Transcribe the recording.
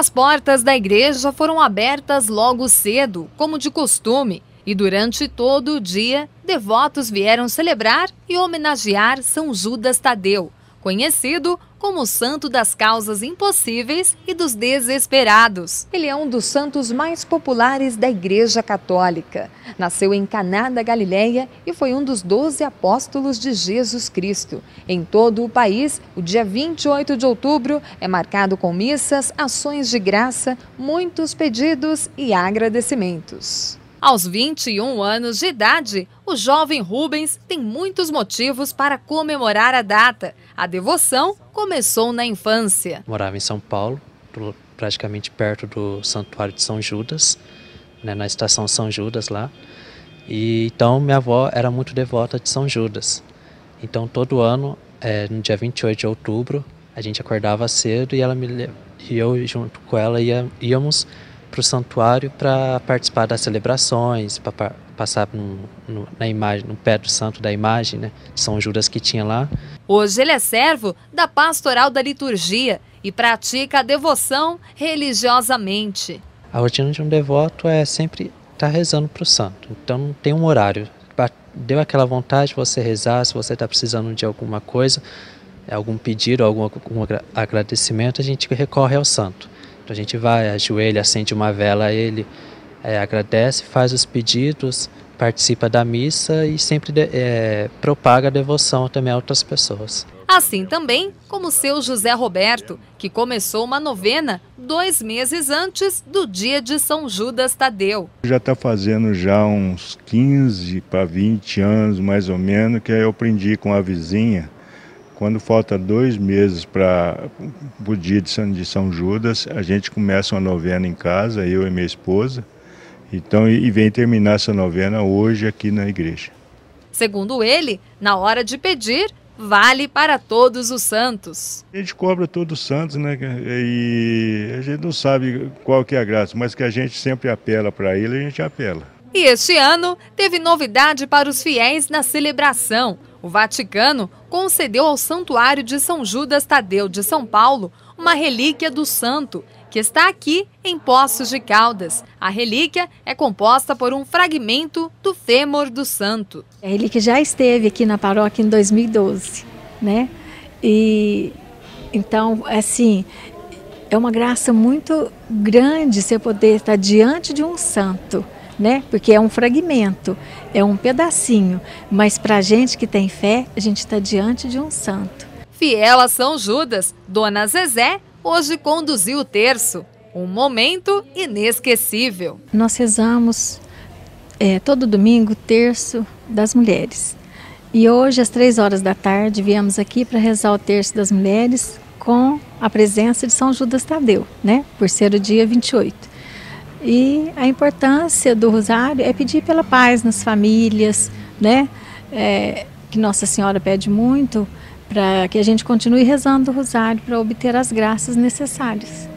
As portas da igreja foram abertas logo cedo, como de costume, e durante todo o dia, devotos vieram celebrar e homenagear São Judas Tadeu, conhecido como santo das causas impossíveis e dos desesperados. Ele é um dos santos mais populares da Igreja Católica. Nasceu em Caná da Galileia e foi um dos doze apóstolos de Jesus Cristo. Em todo o país, o dia 28 de outubro é marcado com missas, ações de graça, muitos pedidos e agradecimentos. Aos 21 anos de idade, o jovem Rubens tem muitos motivos para comemorar a data. A devoção começou na infância. Morava em São Paulo, praticamente perto do Santuário de São Judas, né, na estação São Judas lá. E então minha avó era muito devota de São Judas. Então todo ano, é, no dia 28 de outubro, a gente acordava cedo e ela me e eu junto com ela ia, íamos para o santuário para participar das celebrações, para passar no, no, na imagem, no pé do santo da imagem, né, São Judas que tinha lá. Hoje ele é servo da pastoral da liturgia e pratica a devoção religiosamente. A rotina de um devoto é sempre estar tá rezando para o santo, então não tem um horário. Deu aquela vontade de você rezar, se você está precisando de alguma coisa, algum pedido, algum, algum agradecimento, a gente recorre ao santo. A gente vai, ajoelha, acende uma vela a ele, é, agradece, faz os pedidos, participa da missa e sempre de, é, propaga a devoção também a outras pessoas. Assim também como seu José Roberto, que começou uma novena dois meses antes do dia de São Judas Tadeu. Já está fazendo já uns 15 para 20 anos mais ou menos que eu aprendi com a vizinha quando falta dois meses para o dia de São, de São Judas, a gente começa uma novena em casa, eu e minha esposa. Então, e vem terminar essa novena hoje aqui na igreja. Segundo ele, na hora de pedir, vale para todos os santos. A gente cobra todos os santos, né? E a gente não sabe qual que é a graça, mas que a gente sempre apela para ele, a gente apela. E este ano teve novidade para os fiéis na celebração. O Vaticano concedeu ao Santuário de São Judas Tadeu de São Paulo uma relíquia do santo, que está aqui em Poços de Caldas. A relíquia é composta por um fragmento do fêmur do santo. A relíquia já esteve aqui na paróquia em 2012, né? E então, assim, é uma graça muito grande você poder estar diante de um santo né? Porque é um fragmento, é um pedacinho. Mas para a gente que tem fé, a gente está diante de um santo. Fiel a São Judas, Dona Zezé hoje conduziu o terço. Um momento inesquecível. Nós rezamos é, todo domingo terço das mulheres. E hoje, às três horas da tarde, viemos aqui para rezar o terço das mulheres com a presença de São Judas Tadeu, né? Por ser o dia 28. E a importância do rosário é pedir pela paz nas famílias, né? É, que Nossa Senhora pede muito para que a gente continue rezando o rosário para obter as graças necessárias.